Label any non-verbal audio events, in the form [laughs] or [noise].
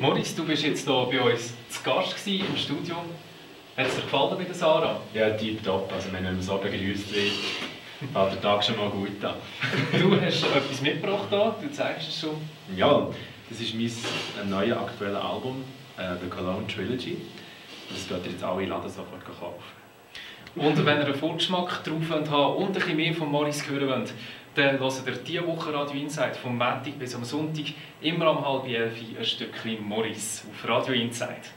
Moritz, du bist jetzt hier bei uns zu Gast im Studio. Hat es dir gefallen bei der Sarah? Ja, tipptopp. Also wenn man so begrüßt fängt der Tag schon mal gut an. [laughs] Du hast etwas mitgebracht hier, du zeigst es schon. Ja, das ist mein neues aktuelles Album, äh, The Cologne Trilogy. Das könnt ihr jetzt alle Laden sofort kaufen. Und wenn ihr einen Vorgeschmack drauf habt und ein bisschen mehr von Moritz hören wollt, dann hört ihr diese Woche Radio Insight vom Montag bis am Sonntag immer um halb elf ein Stückchen Morris auf Radio Insight.